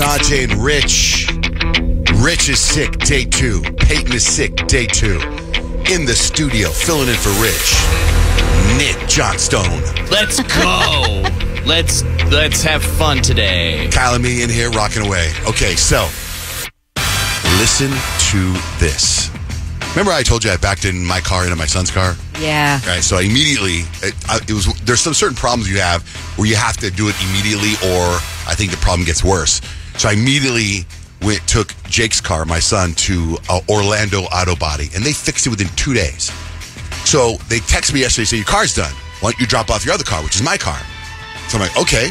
Johnjay and Rich. Rich is sick, day two. Peyton is sick, day two. In the studio, filling in for Rich. Nick Johnstone. Let's go. let's let's have fun today. Kyle and me in here rocking away. Okay, so listen to this. Remember I told you I backed in my car into my son's car? Yeah. Right. So I immediately, it, I, it was there's some certain problems you have where you have to do it immediately, or I think the problem gets worse. So I immediately went took Jake's car, my son, to uh, Orlando Auto Body, and they fixed it within two days. So they texted me yesterday, say your car's done. Why don't you drop off your other car, which is my car? So I'm like, okay.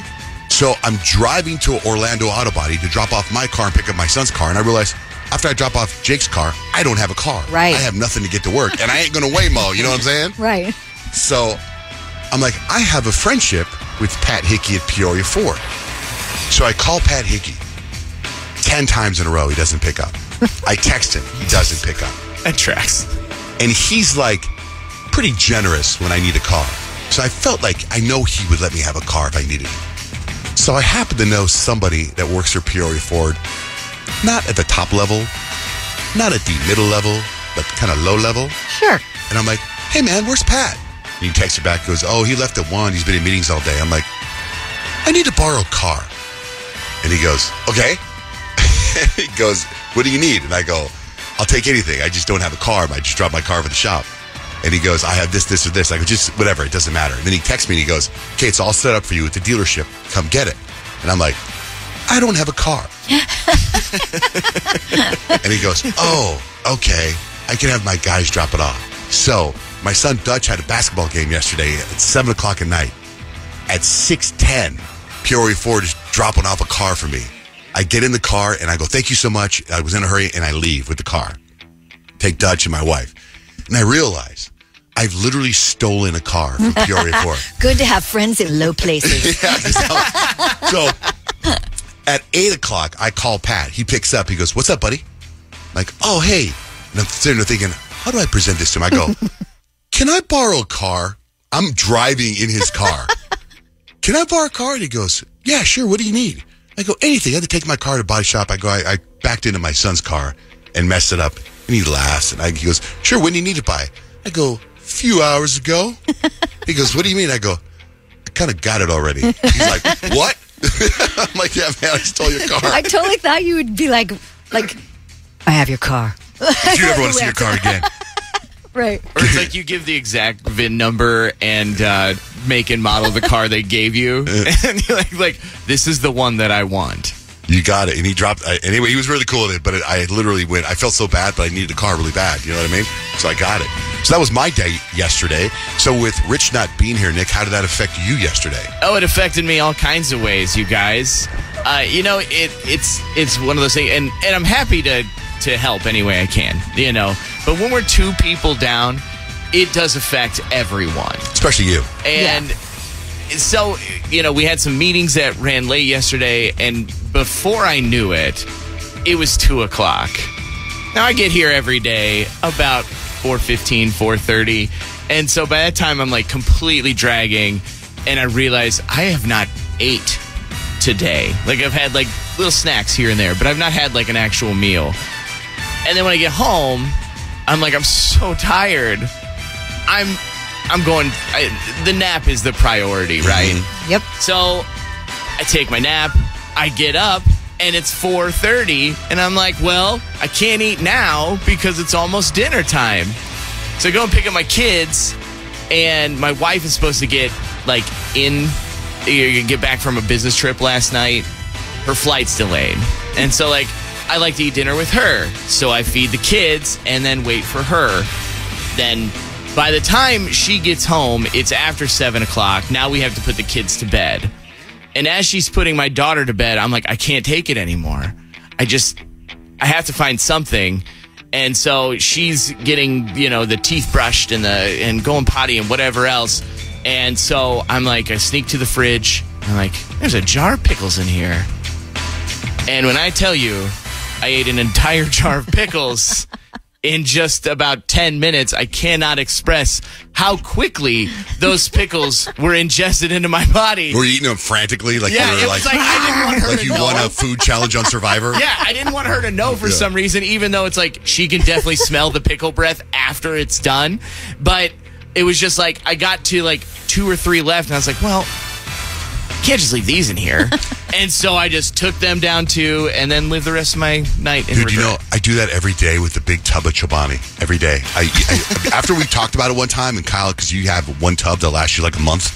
So I'm driving to Orlando Auto Body to drop off my car and pick up my son's car, and I realized after I drop off Jake's car, I don't have a car. Right. I have nothing to get to work, and I ain't gonna Waymo. You know what I'm saying? Right. So I'm like, I have a friendship with Pat Hickey at Peoria Ford. So I call Pat Hickey 10 times in a row. He doesn't pick up. I text him. He doesn't pick up. That tracks. And he's like pretty generous when I need a car. So I felt like I know he would let me have a car if I needed it. So I happen to know somebody that works for Peoria Ford, not at the top level, not at the middle level, but kind of low level. Sure. And I'm like, hey man, where's Pat? And he texts me back, goes, oh, he left at one. He's been in meetings all day. I'm like, I need to borrow a car. And he goes, okay. he goes, what do you need? And I go, I'll take anything. I just don't have a car. I just dropped my car for the shop. And he goes, I have this, this, or this. I go, just whatever. It doesn't matter. And then he texts me and he goes, okay, it's all set up for you at the dealership. Come get it. And I'm like, I don't have a car. and he goes, Oh, okay. I can have my guys drop it off. So my son Dutch had a basketball game yesterday at seven o'clock at night. At six ten, Peoria Ford is dropping off a car for me. I get in the car and I go, Thank you so much. I was in a hurry and I leave with the car. Take Dutch and my wife. And I realize I've literally stolen a car from Peoria Ford. Good to have friends in low places. Yeah, so, so at eight o'clock, I call Pat. He picks up. He goes, "What's up, buddy?" I'm like, "Oh, hey." And I'm sitting there thinking, "How do I present this to him?" I go, "Can I borrow a car?" I'm driving in his car. Can I borrow a car? And he goes, "Yeah, sure. What do you need?" I go, "Anything." I had to take my car to body shop. I go, I, I backed into my son's car and messed it up. And he laughs and I, he goes, "Sure. When do you need it by?" I go, "Few hours ago." he goes, "What do you mean?" I go, I kind of got it already. He's like, what? I'm like, yeah, man, I stole your car. I totally thought you would be like, like, I have your car. you never want to see your car again. Right. Or it's like you give the exact VIN number and uh, make and model of the car they gave you, and you're like, like, this is the one that I want. You got it. And he dropped, I, anyway, he was really cool with it, but it, I literally went, I felt so bad, but I needed a car really bad. You know what I mean? So I got it. So that was my day yesterday. So with Rich not being here, Nick, how did that affect you yesterday? Oh, it affected me all kinds of ways, you guys. Uh, you know, it it's it's one of those things, and and I'm happy to to help any way I can. You know, but when we're two people down, it does affect everyone. Especially you. And so, you know, we had some meetings that ran late yesterday, and before I knew it, it was two o'clock. Now I get here every day about 4.15, 4.30. And so by that time, I'm like completely dragging, and I realize I have not ate today. Like I've had like little snacks here and there, but I've not had like an actual meal. And then when I get home, I'm like, I'm so tired. I'm, I'm going. I, the nap is the priority, mhm. right? Yep. So I take my nap. I get up, and it's 4:30, and I'm like, well, I can't eat now because it's almost dinner time. So I go and pick up my kids, and my wife is supposed to get like in, you get back from a business trip last night. Her flight's delayed, and so like I like to eat dinner with her. So I feed the kids and then wait for her. Then by the time she gets home, it's after seven o'clock. Now we have to put the kids to bed. And as she's putting my daughter to bed, I'm like, I can't take it anymore. I just, I have to find something. And so she's getting, you know, the teeth brushed and the, and going potty and whatever else. And so I'm like, I sneak to the fridge. I'm like, there's a jar of pickles in here. And when I tell you, I ate an entire jar of pickles in just about 10 minutes, I cannot express how quickly those pickles were ingested into my body. Were you eating them frantically? Like Yeah, you it were was like, like I didn't want her like to you know. won a food challenge on Survivor? Yeah, I didn't want her to know for Yeah. some reason, even though it's like she can definitely smell the pickle breath after it's done. But it was just like I got to like two or three left, and I was like, well, can't just leave these in here. and so I just took them down too, and then lived the rest of my night in Dude, you know. I do that every day with the big tub of Chobani. Every day. I, I after we talked about it one time, and Kyle, because you have one tub that lasts you like a month,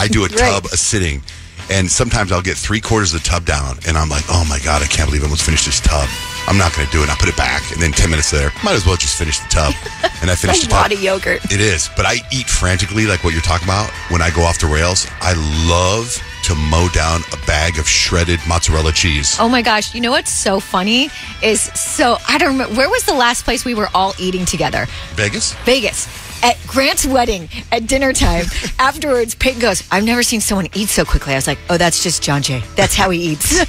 I do a tub a sitting, and sometimes I'll get three quarters of the tub down, and I'm like, oh my god, I can't believe I almost finished this tub. I'm not going to do it. I put it back, and then ten minutes later, might as well just finish the tub, and I finish Like the tub. body yogurt. It is, but I eat frantically, like what you're talking about. When I go off the rails, I love to mow down a bag of shredded mozzarella cheese. Oh my gosh! You know what's so funny is so I don't remember where was the last place we were all eating together. Vegas? Vegas. At Grant's wedding at dinner time. Afterwards, Peyton goes, I've never seen someone eat so quickly. I was like, oh, that's just John Jay. That's how he eats.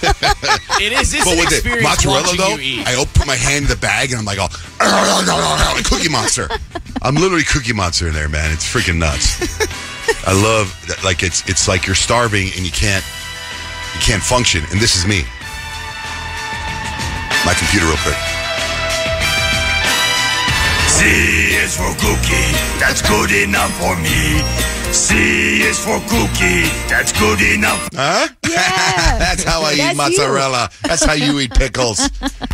It is. It's But with the experience mozzarella though. I op- put my hand in the bag and I'm like, oh, Cookie Monster. I'm literally Cookie Monster in there, man. It's freaking nuts. I love that. Like it's it's like you're starving and you can't you can't function. And this is me. My computer, real quick. C is for cookie, that's good enough for me. C is for cookie, that's good enough. Huh? Yeah. That's how I That's eat mozzarella. That's how you eat pickles.